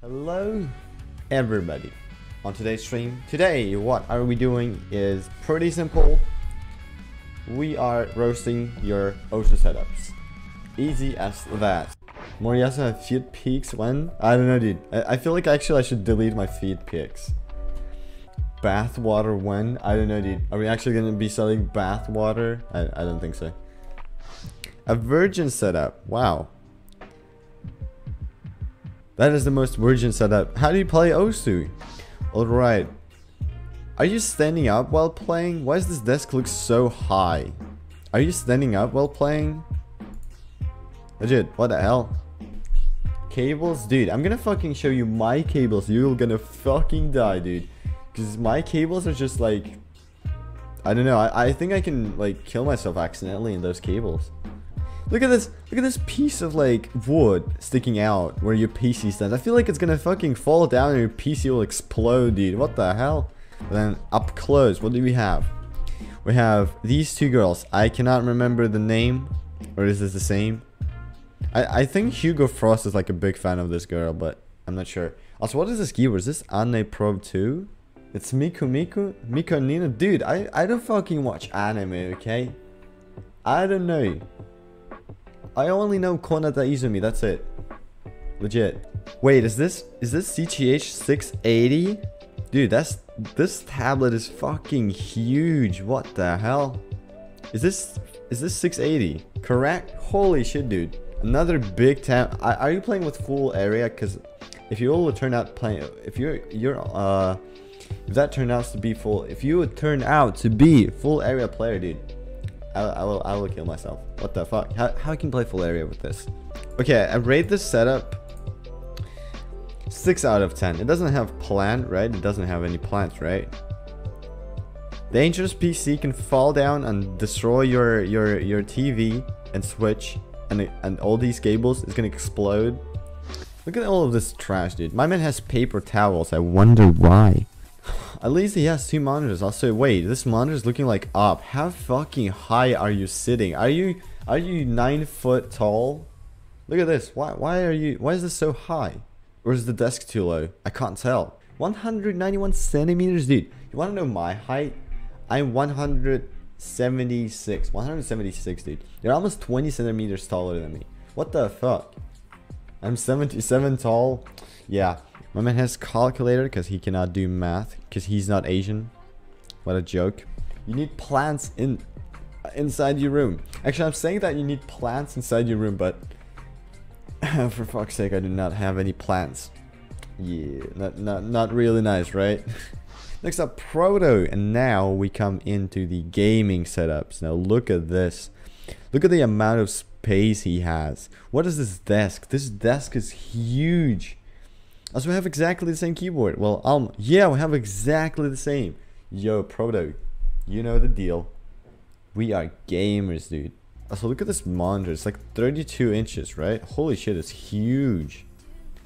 Hello everybody. On today's stream, today what are we doing is pretty simple. We are roasting your Osu setups. Easy as that. Moriyasu have feed peaks when? I don't know dude. I, I feel like actually I should delete my feed pics. Bath water when? I don't know dude. Are we actually gonna be selling bath water? I, I don't think so. A virgin setup. Wow. That is the most virgin setup. How do you play Osu? Alright. Are you standing up while playing? Why does this desk look so high? Are you standing up while playing? Legit, what the hell? Cables? Dude, I'm gonna fucking show you my cables. You're gonna fucking die, dude. Because my cables are just like... I don't know, I, I think I can like kill myself accidentally in those cables. Look at this, look at this piece of like wood sticking out where your PC stands. I feel like it's gonna fucking fall down and your PC will explode, dude. What the hell? And then up close, what do we have? We have these two girls. I cannot remember the name. Or is this the same? I, I think Hugo Frost is like a big fan of this girl, but I'm not sure. Also, what is this keyword? Is this Anne Pro 2? It's Miku Miku? Miku Nina? Dude, I, I don't fucking watch anime, okay? I don't know. I only know Konata Izumi, that's it. Legit. Wait, is this is this CTH 680? Dude, that's this tablet is fucking huge. What the hell? Is this is this 680? Correct? Holy shit, dude. Another big tab. Are you playing with full area? Cause if you will turn out playing, if you're you're uh, if that turned out to be full, if you would turn out to be full area player, dude, I, I will I will kill myself. What the fuck? How, how I can play full area with this? Okay, I rate this setup 6 out of 10. It doesn't have plant, right? It doesn't have any plants, right? Dangerous PC can fall down and destroy your your your TV and switch and and all these cables is gonna explode. Look at all of this trash, dude. My man has paper towels. I wonder why. At least he has two monitors. Also, wait, this monitor is looking like up. How fucking high are you sitting? Are you are you nine foot tall? Look at this. Why why are you why is this so high? Or is the desk too low? I can't tell. 191 centimeters, dude. You wanna know my height? I'm 176. 176, dude. You're almost 20 centimeters taller than me. What the fuck? I'm 77 tall. Yeah, my man has calculator because he cannot do math because he's not Asian. What a joke. You need plants in inside your room. Actually, I'm saying that you need plants inside your room, but for fuck's sake, I do not have any plants. Yeah, not not not really nice, right? Next up, Proto, and now we come into the gaming setups. Now look at this. Look at the amount of space he has. What is this desk? This desk is huge. Also, we have exactly the same keyboard. Well, um, yeah, we have exactly the same. Yo, Proto, you know the deal. We are gamers, dude. Also, look at this monitor. It's like 32 inches, right? Holy shit, it's huge.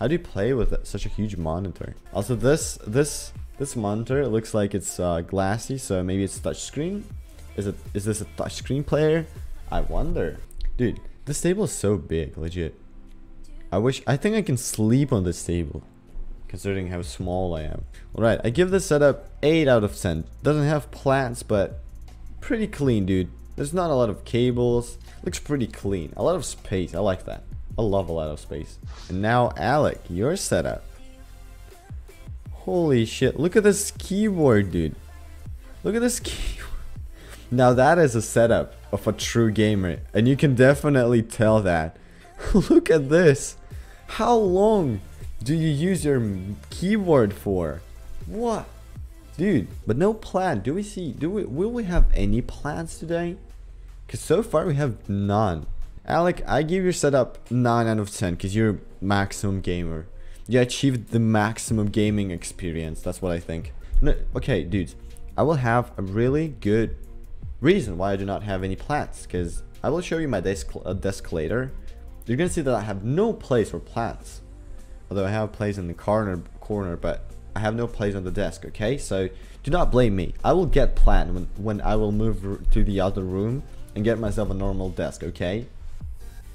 How do you play with such a huge monitor? Also, this this this monitor looks like it's uh, glassy, so maybe it's touchscreen. Is it is this a touchscreen player? I wonder. Dude, this table is so big, legit. I wish I think I can sleep on this table considering how small I am. Alright, I give this setup 8 out of 10. Doesn't have plants, but pretty clean, dude. There's not a lot of cables. Looks pretty clean. A lot of space. I like that. I love a lot of space. And now, Alec, your setup. Holy shit. Look at this keyboard, dude. Look at this keyboard. Now that is a setup of a true gamer. And you can definitely tell that. Look at this. How long do you use your keyboard for? What? Dude, but no plan. Do we see, do we, will we have any plans today? Because so far we have none. Alec, I give your setup 9 out of 10 because you're maximum gamer. You achieved the maximum gaming experience. That's what I think. No, okay, dudes. I will have a really good reason why I do not have any plants. Because I will show you my desk, uh, desk later. You're to see that I have no place for plants. Although I have plays in the corner, corner, but I have no plays on the desk, okay? So do not blame me. I will get planned when, when I will move to the other room and get myself a normal desk, okay?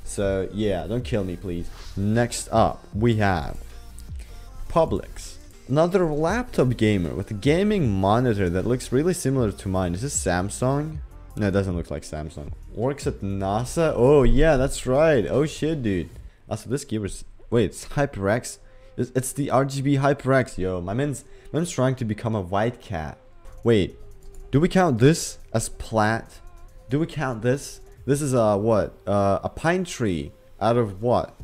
So yeah, don't kill me please. Next up, we have Publix. Another laptop gamer with a gaming monitor that looks really similar to mine. Is this Samsung? No, it doesn't look like Samsung. Works at NASA? Oh, yeah, that's right. Oh, shit, dude. Also, this gamer's... Wait, it's HyperX? It's, it's the RGB HyperX. Yo, my man's, man's trying to become a white cat. Wait, do we count this as plat? Do we count this? This is a, what? Uh, a pine tree out of what?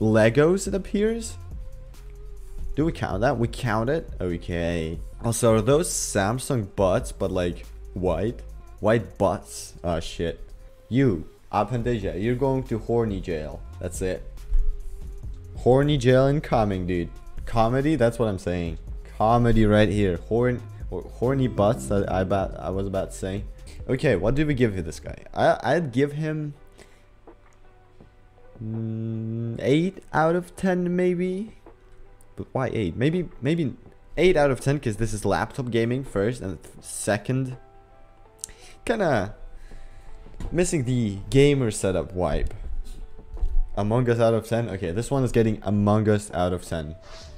Legos, it appears? Do we count that? We count it? Okay. Also, are those Samsung butts, but like white? White butts? Oh shit. You, Appendasia, you're going to horny jail. That's it. Horny jail incoming, dude. Comedy? That's what I'm saying. Comedy right here. Horn, horny butts that I, about, I was about to say. Okay, what do we give this guy? I, I'd give him... Mm, 8 out of 10 maybe? But why 8? Maybe maybe 8 out of 10 because this is laptop gaming first and second. Kinda missing the gamer setup wipe. Among Us out of 10. Okay, this one is getting Among Us out of 10.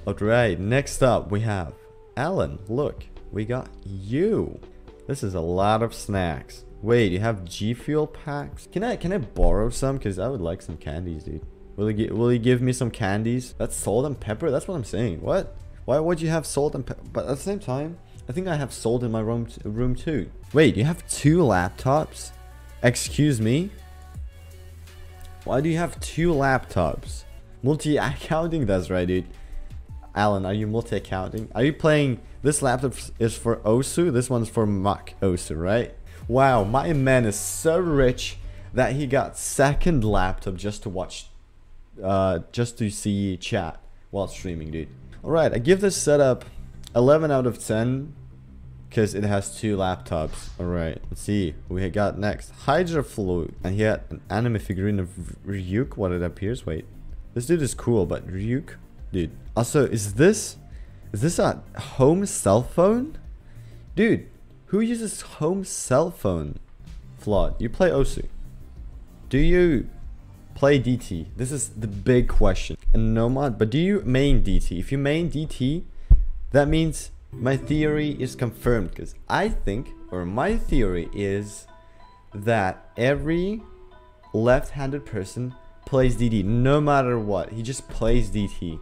Alright, next up we have Alan. Look, we got you. This is a lot of snacks. Wait, you have G Fuel packs? Can I can I borrow some? Cause I would like some candies, dude. Will he, will he give me some candies? That's salt and pepper? That's what I'm saying. What? Why would you have salt and pepper? But at the same time, I think I have salt in my room, room too. Wait, you have two laptops? Excuse me? Why do you have two laptops? Multi-accounting, that's right, dude. Alan, are you multi-accounting? Are you playing... This laptop is for Osu, this one's for Mac Osu, right? Wow, my man is so rich that he got second laptop just to watch uh, just to see chat while streaming, dude. Alright, I give this setup 11 out of 10 because it has two laptops. Alright, let's see. We got next. Hydra Flute. And he had an anime figurine of Ryuk, what it appears. Wait. This dude is cool, but Ryuk? Dude. Also, is this... Is this a home cell phone? Dude, who uses home cell phone? Flawed. You play Osu. Do you play DT? This is the big question. And Nomad, but do you main DT? If you main DT, that means my theory is confirmed because I think, or my theory is that every left-handed person plays DT no matter what. He just plays DT.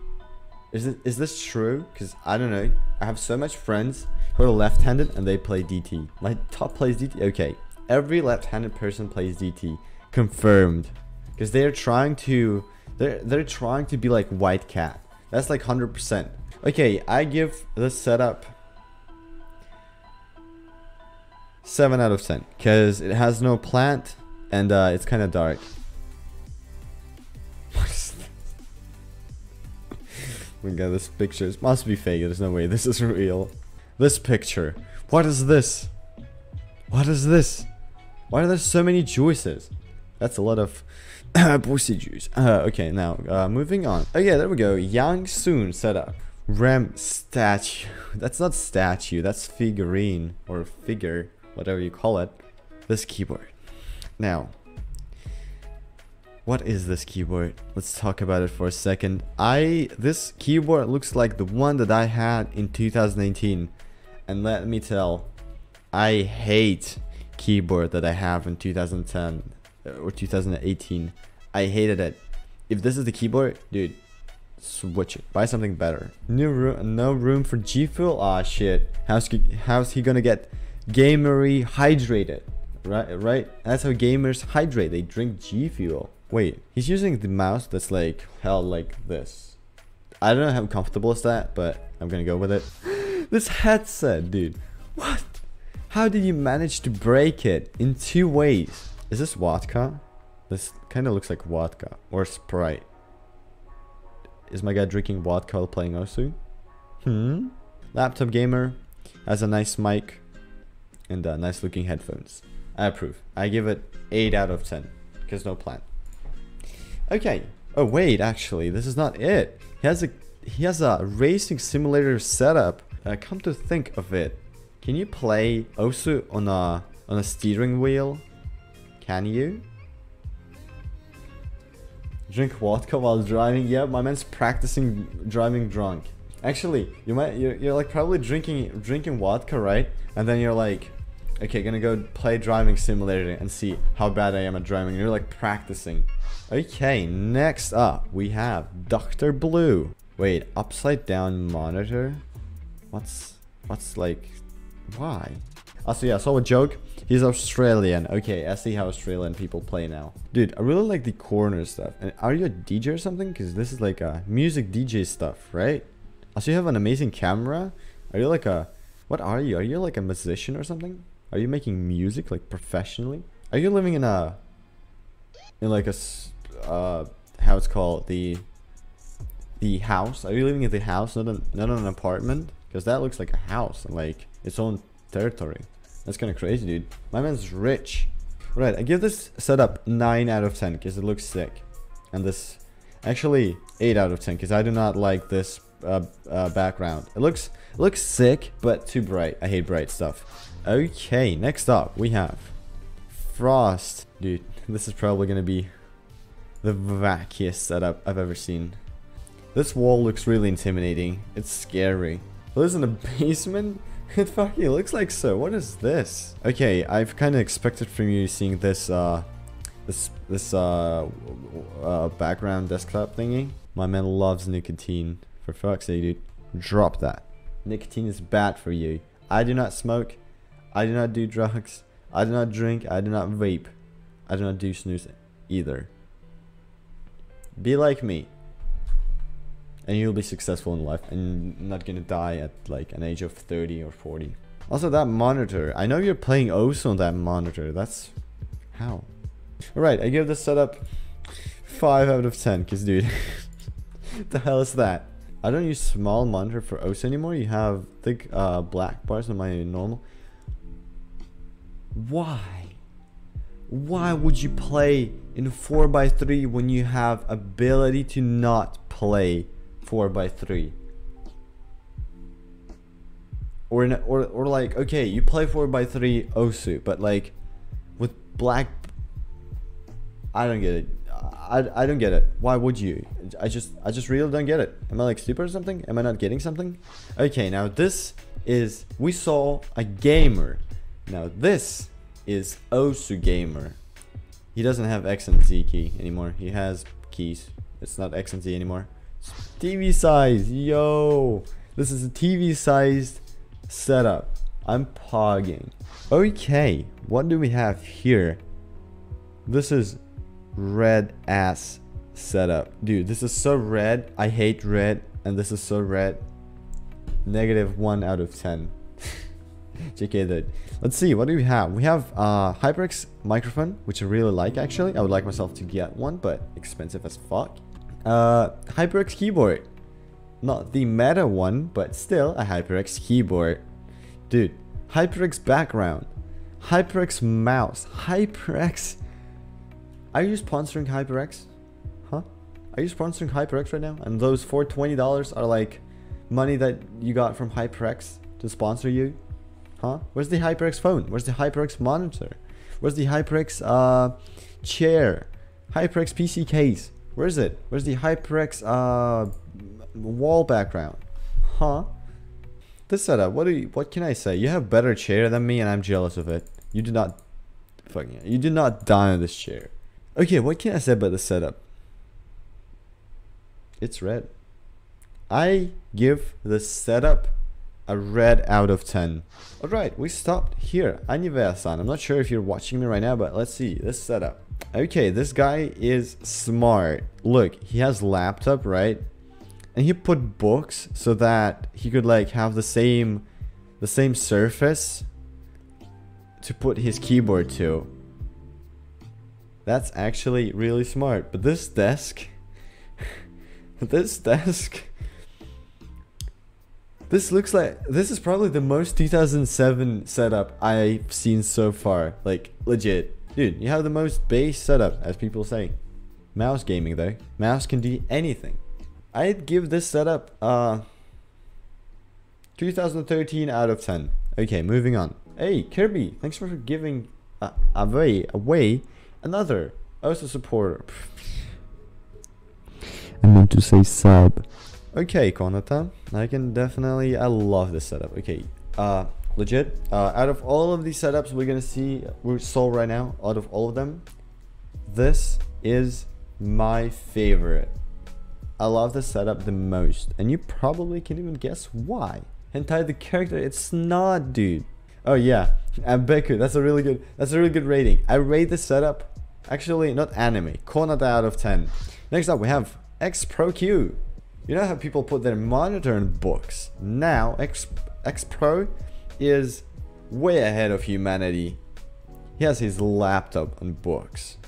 Is it is this true? Because I don't know. I have so much friends who are left-handed and they play DT. My top plays DT. Okay, every left-handed person plays DT. Confirmed because they're trying to they're they're trying to be like white cat that's like 100% okay i give this setup 7 out of 10 because it has no plant and uh, it's kind of dark we got this picture it must be fake there's no way this is real this picture what is this what is this why are there so many juices that's a lot of pussy juice. Uh, okay, now uh, moving on. Oh yeah, there we go. Yang Soon setup. Rem statue. That's not statue. That's figurine or figure, whatever you call it. This keyboard. Now, what is this keyboard? Let's talk about it for a second. I this keyboard looks like the one that I had in 2018, and let me tell, I hate keyboard that I have in 2010 or 2018. I hated it. If this is the keyboard, dude, switch it. Buy something better. New room, no room for G Fuel. Ah, shit. How's he, how's he gonna get gamery hydrated? Right, right. That's how gamers hydrate. They drink G Fuel. Wait, he's using the mouse that's like held like this. I don't know how comfortable is that, but I'm gonna go with it. this headset, dude. What? How did you manage to break it in two ways? Is this vodka? This kind of looks like vodka or Sprite. Is my guy drinking vodka while playing Osu? Hmm? Laptop gamer has a nice mic and uh, nice looking headphones. I approve. I give it 8 out of 10 because no plan. Okay. Oh wait, actually, this is not it. He has a he has a racing simulator setup. Uh, come to think of it, can you play Osu on a on a steering wheel? Can you? Drink vodka while driving? Yeah, my man's practicing driving drunk. Actually, you might you're, you're like probably drinking drinking vodka, right? And then you're like, okay, gonna go play driving simulator and see how bad I am at driving. And you're like practicing. Okay, next up we have Dr. Blue. Wait, upside down monitor? What's what's like why? Also yeah, I saw a joke. He's Australian. Okay, I see how Australian people play now. Dude, I really like the corner stuff. And are you a DJ or something? Because this is like a music DJ stuff, right? Also, you have an amazing camera. Are you like a... What are you? Are you like a musician or something? Are you making music like professionally? Are you living in a... In like a... Uh, how it's called? The... The house? Are you living in the house, not, a, not an apartment? Because that looks like a house, like its own territory. That's kind of crazy, dude. My man's rich. Right, I give this setup 9 out of 10 because it looks sick. And this, actually 8 out of 10 because I do not like this uh, uh, background. It looks it looks sick, but too bright. I hate bright stuff. Okay, next up we have Frost. Dude, this is probably going to be the vackiest setup I've ever seen. This wall looks really intimidating. It's scary. Lives in a basement? It fucking looks like so. What is this? Okay, I've kind of expected from you seeing this, uh, this, this, uh, uh, background desktop thingy. My man loves nicotine. For fuck's sake, dude. Drop that. Nicotine is bad for you. I do not smoke. I do not do drugs. I do not drink. I do not vape. I do not do snooze either. Be like me and you'll be successful in life and not gonna die at like an age of 30 or 40 also that monitor i know you're playing O's on that monitor. That's how? All right i give this setup 5 out of 10 because dude the hell is that? I don't use small monitor for OS anymore. You have thick uh, black bars on my normal. Why? Why would you play in 4x3 when you have ability to not play 4 by 3 or, in, or or like okay you play 4 by 3 osu but like with black i don't get it. I, I don't get it. Why would you? I just i just really don't get it. Am i like stupid or something? Am i not getting something? Okay now this is we saw a gamer. Now this is osu gamer. He doesn't have x and z key anymore. He has keys. It's not x and z anymore TV size, yo. This is a TV sized setup. I'm pogging. Okay, what do we have here? This is red ass setup. Dude, this is so red. I hate red. And this is so red. Negative 1 out of 10. JK dude. Let's see, what do we have? We have uh, HyperX microphone, which I really like actually. I would like myself to get one, but expensive as fuck. Uh, HyperX keyboard. Not the meta one, but still a HyperX keyboard. Dude, HyperX background. HyperX mouse. HyperX. Are you sponsoring HyperX? Huh? Are you sponsoring HyperX right now? And those four twenty dollars are like money that you got from HyperX to sponsor you? Huh? Where's the HyperX phone? Where's the HyperX monitor? Where's the HyperX uh, chair? HyperX PC case? Where is it? Where's the HyperX uh, wall background? Huh? This setup, what do you, what can I say? You have better chair than me and I'm jealous of it. You did not, fucking, you did not die on this chair. Okay, what can I say about the setup? It's red. I give the setup a red out of 10. Alright, we stopped here. I'm not sure if you're watching me right now, but let's see this setup. Okay, this guy is smart. Look, he has laptop, right? And he put books so that he could like have the same the same surface to put his keyboard to. That's actually really smart. But this desk this desk this looks like this is probably the most 2007 setup I've seen so far. Like legit. Dude, you have the most base setup, as people say. Mouse gaming though. Mouse can do anything. I'd give this setup uh 2013 out of 10. Okay, moving on. Hey, Kirby, thanks for giving uh, away away another Osu supporter. I meant to say sub. Okay, Konata. I can definitely... I love this setup. Okay, uh, legit. Uh, out of all of these setups we're gonna see, we saw right now, out of all of them, this is my favorite. I love the setup the most, and you probably can even guess why. Hentai the character, it's not, dude. Oh yeah, and Beku, that's a really good, that's a really good rating. I rate the setup, actually not anime, Konata out of 10. Next up we have X Pro Q. You know how people put their monitor in books? Now X X Pro is way ahead of humanity. He has his laptop and books.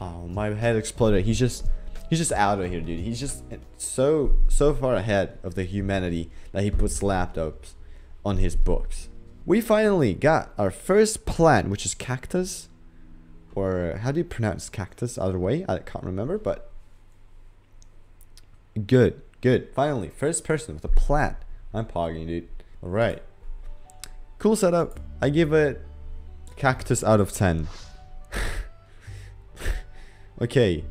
Oh, my head exploded. He's just he's just out of here, dude. He's just so so far ahead of the humanity that he puts laptops on his books. We finally got our first plant, which is cactus, or how do you pronounce cactus? Other way, I can't remember, but good, good. Finally, first person with a plant. I'm pogging, dude. All right, cool setup. I give it cactus out of ten. okay,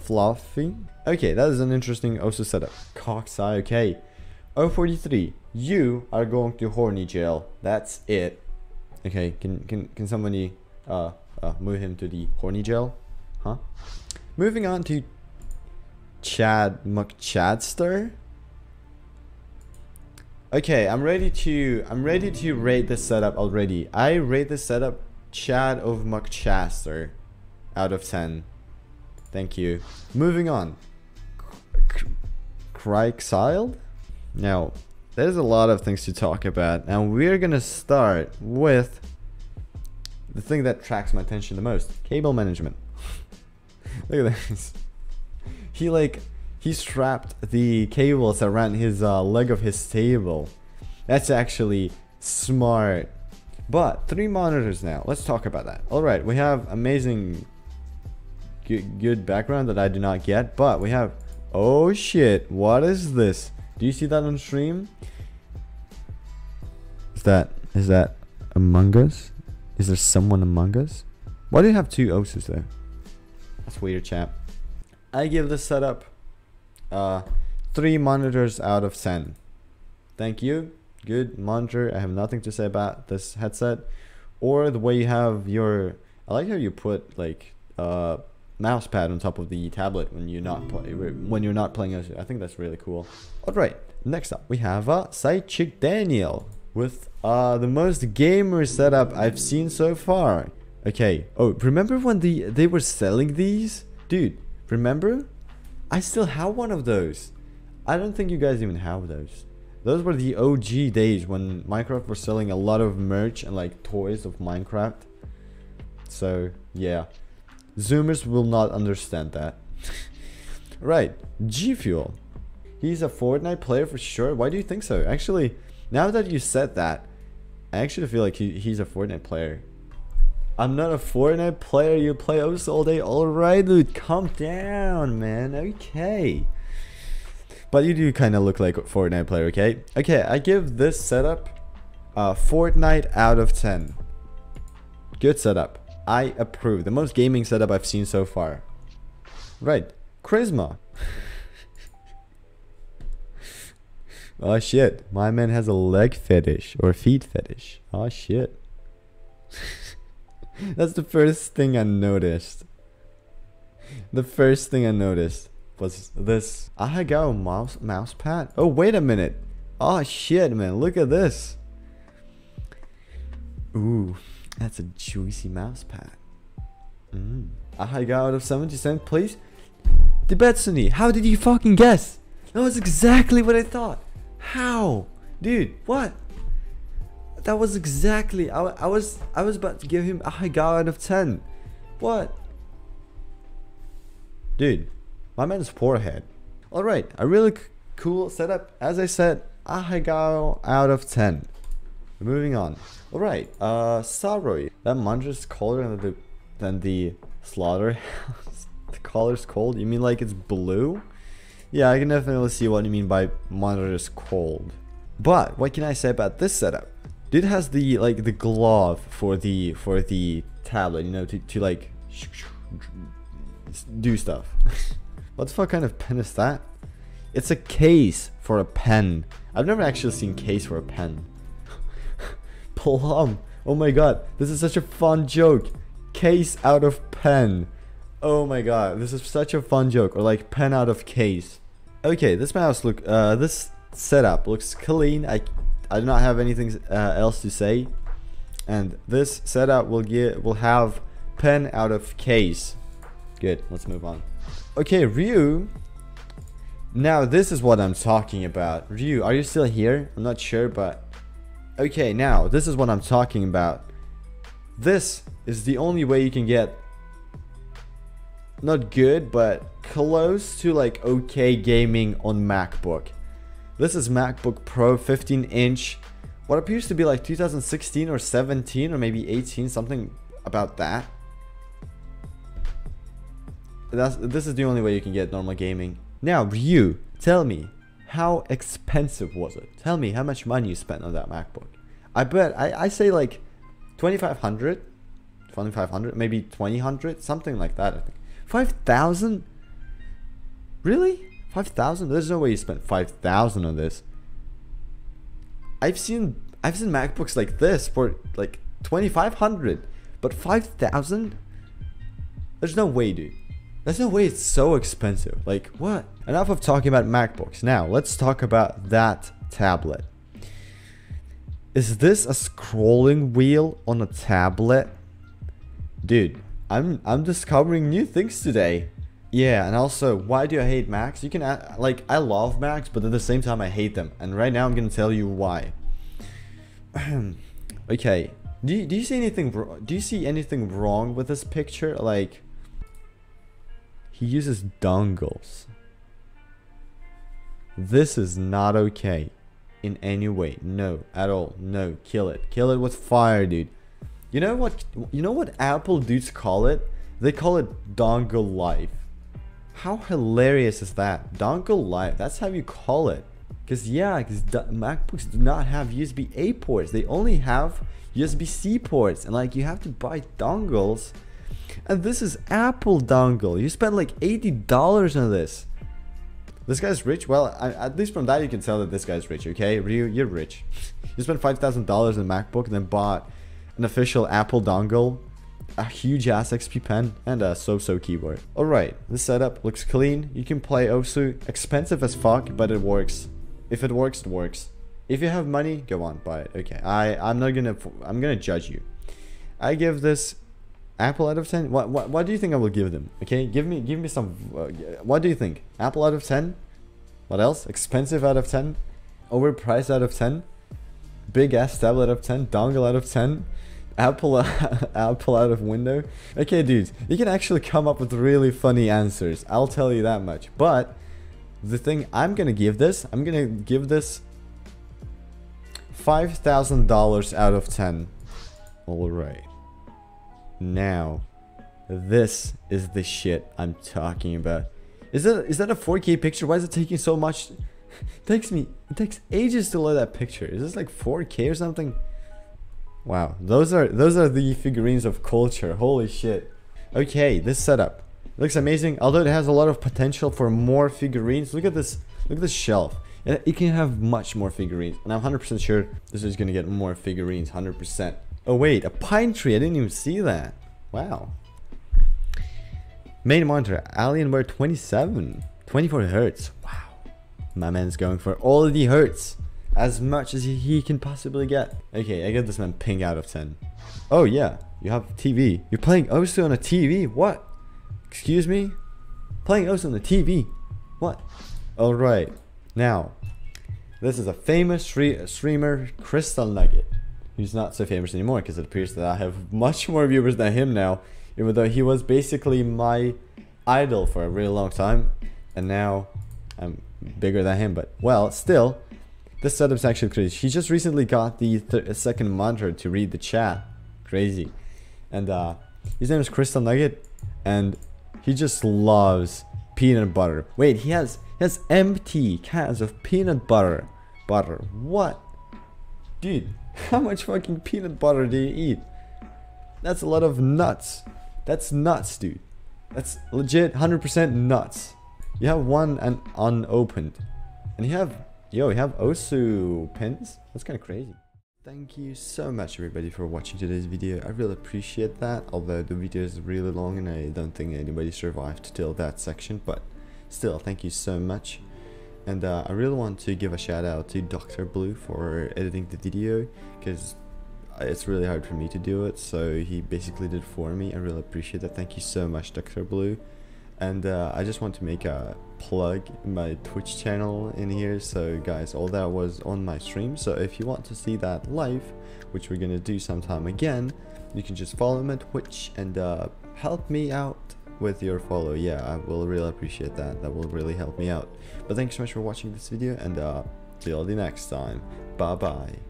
fluffy. Okay, that is an interesting also setup. Coxeye, okay. 043, you are going to horny jail. That's it. Okay, can can can somebody uh, uh move him to the horny jail? Huh? Moving on to Chad McChadster. Okay, I'm ready to I'm ready to rate this setup already. I rate this setup Chad of McChaster out of 10. Thank you. Moving on. Craigsile? Now, there's a lot of things to talk about, and we're gonna start with the thing that attracts my attention the most cable management. Look at this. He like he strapped the cables around his uh, leg of his table. That's actually smart. But three monitors now. Let's talk about that. All right, we have amazing good, good background that I do not get, but we have oh shit, what is this? Do you see that on stream? Is that is that Among Us? Is there someone among us? Why do you have two Osus there? That's weird, chap. I give this setup uh, three monitors out of ten. Thank you. Good monitor. I have nothing to say about this headset or the way you have your. I like how you put like uh mouse pad on top of the tablet when you're not play, when you're not playing. I think that's really cool. All right, next up we have uh, Side Chick Daniel with uh the most gamer setup I've seen so far. Okay. Oh, remember when the they were selling these, dude? Remember? I still have one of those. I don't think you guys even have those. Those were the OG days when Minecraft was selling a lot of merch and like toys of Minecraft. So yeah. Zoomers will not understand that. right, G Fuel. He's a Fortnite player for sure. Why do you think so? Actually, now that you said that, I actually feel like he, he's a Fortnite player. I'm not a Fortnite player. You play OS all day. Alright, dude. Calm down, man. Okay. But you do kind of look like a Fortnite player, okay? Okay, I give this setup a Fortnite out of 10. Good setup. I approve. The most gaming setup I've seen so far. Right. Charisma. oh shit. My man has a leg fetish or feet fetish. Oh shit. That's the first thing I noticed. The first thing I noticed was this Ahegao mouse mouse pad. Oh wait a minute. Oh shit man, look at this. Ooh. That's a juicy mouse pad. Mm. I got out of 70 cents, please. Debetsuni, how did you fucking guess? That was exactly what I thought. How? Dude, what? That was exactly, I, I was I was about to give him a high out of 10. What? Dude, my man's forehead. Alright, a really cool setup. As I said, a high out of 10. Moving on. Alright, uh, Saroi. That monitor's colder than the, than the slaughterhouse. the color's cold? You mean like it's blue? Yeah, I can definitely see what you mean by monitor is cold. But, what can I say about this setup? Dude has the, like, the glove for the, for the tablet, you know, to, to like, do stuff. What the fuck kind of pen is that? It's a case for a pen. I've never actually seen case for a pen. Plum. Oh my god, this is such a fun joke. Case out of pen. Oh my god, this is such a fun joke. Or like pen out of case. Okay, this mouse look, uh, this setup looks clean. I, I do not have anything uh, else to say. And this setup will get, will have pen out of case. Good, let's move on. Okay, Ryu. Now this is what I'm talking about. Ryu, are you still here? I'm not sure, but... Okay, now, this is what I'm talking about. This is the only way you can get... Not good, but close to like okay gaming on MacBook. This is MacBook Pro 15 inch. What appears to be like 2016 or 17 or maybe 18, something about that. That's, this is the only way you can get normal gaming. Now, Ryu, tell me, how expensive was it? Tell me how much money you spent on that MacBook. I bet, I, I say like 2500 2500 maybe 2000 something like that I think 5000 Really? 5,000? There's no way you spent 5,000 on this. I've seen I've seen MacBooks like this for like 2,500, but 5,000? There's no way, dude. There's no way it's so expensive. Like, what? Enough of talking about MacBooks. Now, let's talk about that tablet. Is this a scrolling wheel on a tablet? Dude, I'm I'm discovering new things today. Yeah, and also, why do I hate Max? You can, like, I love Max, but at the same time I hate them. And right now I'm gonna tell you why. okay, do you, do you see anything, do you see anything wrong with this picture? Like, he uses dongles. This is not okay in any way. No, at all. No, kill it. Kill it with fire, dude. You know what, you know what Apple dudes call it? They call it dongle life. How hilarious is that? Dongle life, that's how you call it. Because yeah, because MacBooks do not have USB-A ports. They only have USB-C ports. And like you have to buy dongles. And this is Apple dongle. You spend like $80 on this. This guy's rich? Well, I, at least from that you can tell that this guy's rich, okay? Ryu, you're rich. you spent $5,000 on a MacBook and then bought an official Apple dongle a huge ass XP-Pen, and a so-so keyboard. Alright, this setup looks clean, you can play Osu, expensive as fuck, but it works. If it works, it works. If you have money, go on, buy it. Okay, I, I'm not gonna, I'm gonna judge you. I give this Apple out of 10? What, what, what do you think I will give them? Okay, give me, give me some, uh, what do you think? Apple out of 10? What else? Expensive out of 10? Overpriced out of 10? Big ass tablet out of 10? Dongle out of 10? Apple, Apple out of window. Okay, dudes, you can actually come up with really funny answers. I'll tell you that much. But the thing I'm gonna give this, I'm gonna give this five thousand dollars out of ten. All right. Now, this is the shit I'm talking about. Is that is that a 4K picture? Why is it taking so much? It takes me it takes ages to load that picture. Is this like 4K or something? Wow, those are those are the figurines of culture. Holy shit. Okay, this setup looks amazing. Although it has a lot of potential for more figurines. Look at this. Look at this shelf. It can have much more figurines. And I'm 100% sure this is going to get more figurines. 100%. Oh wait, a pine tree. I didn't even see that. Wow. Main monitor, Alienware 27. 24 hertz. Wow. My man's going for all the hertz as much as he can possibly get. Okay, I give this man ping out of 10. Oh yeah, you have TV. You're playing Osu on a TV? What? Excuse me? Playing Osu on the TV? What? Alright, now, this is a famous streamer, Crystal Nugget. He's not so famous anymore because it appears that I have much more viewers than him now, even though he was basically my idol for a really long time, and now I'm bigger than him, but well, still, this setup's actually crazy. He just recently got the second monitor to read the chat. Crazy. And uh, his name is Crystal Nugget, and he just loves peanut butter. Wait, he has he has empty cans of peanut butter. Butter. What? Dude, how much fucking peanut butter do you eat? That's a lot of nuts. That's nuts, dude. That's legit 100% nuts. You have one and unopened. And you have, yo, we have Osu pins? That's kind of crazy. Thank you so much everybody for watching today's video. I really appreciate that, although the video is really long and I don't think anybody survived till that section, but still, thank you so much. And uh, I really want to give a shout out to Dr. Blue for editing the video, because it's really hard for me to do it, so he basically did for me. I really appreciate that. Thank you so much, Dr. Blue. And uh, I just want to make a plug my Twitch channel in here. So guys, all that was on my stream. So if you want to see that live, which we're gonna do sometime again, you can just follow me on Twitch and uh, help me out with your follow. Yeah, I will really appreciate that. That will really help me out. But thanks so much for watching this video and uh, till the next time. Bye bye.